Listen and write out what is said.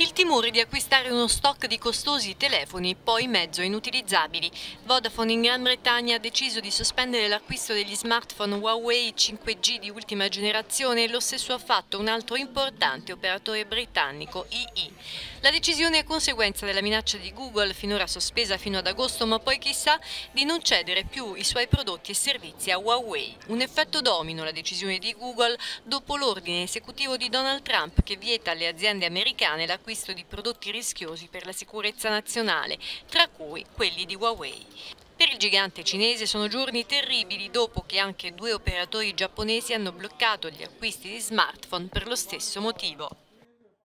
Il timore di acquistare uno stock di costosi telefoni, poi mezzo inutilizzabili. Vodafone in Gran Bretagna ha deciso di sospendere l'acquisto degli smartphone Huawei 5G di ultima generazione e lo stesso ha fatto un altro importante operatore britannico, II. La decisione è conseguenza della minaccia di Google, finora sospesa fino ad agosto, ma poi chissà, di non cedere più i suoi prodotti e servizi a Huawei. Un effetto domino la decisione di Google dopo l'ordine esecutivo di Donald Trump che vieta alle aziende americane l'acquisto l'acquisto di prodotti rischiosi per la sicurezza nazionale, tra cui quelli di Huawei. Per il gigante cinese sono giorni terribili dopo che anche due operatori giapponesi hanno bloccato gli acquisti di smartphone per lo stesso motivo.